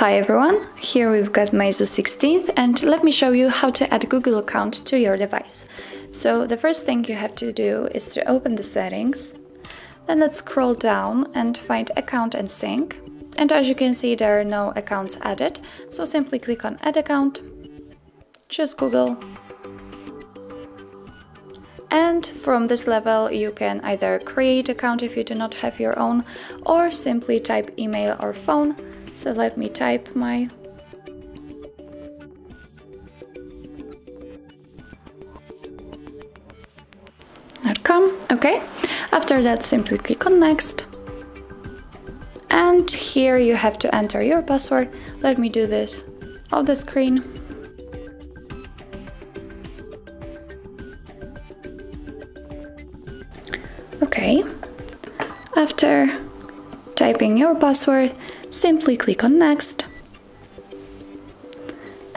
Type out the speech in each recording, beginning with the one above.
Hi everyone, here we've got Meizu 16th and let me show you how to add Google account to your device. So the first thing you have to do is to open the settings, then let's scroll down and find account and sync. And as you can see there are no accounts added, so simply click on add account, choose Google and from this level you can either create account if you do not have your own or simply type email or phone so let me type my .com. Okay. After that, simply click on next. And here you have to enter your password. Let me do this off the screen. Okay. After typing your password, simply click on next.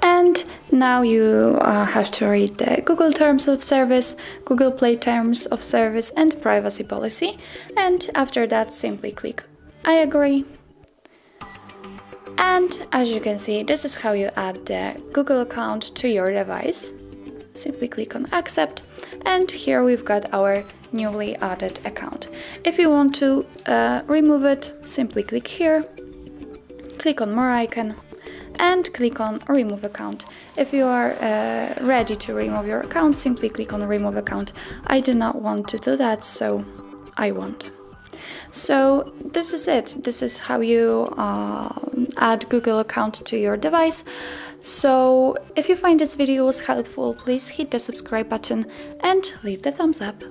And now you uh, have to read the Google Terms of Service, Google Play Terms of Service and Privacy Policy. And after that simply click I agree. And as you can see this is how you add the Google account to your device. Simply click on accept. And here we've got our newly added account if you want to uh, remove it simply click here click on more icon and click on remove account. If you are uh, ready to remove your account, simply click on remove account. I do not want to do that, so I won't. So this is it. This is how you uh, add Google account to your device. So if you find this video was helpful, please hit the subscribe button and leave the thumbs up.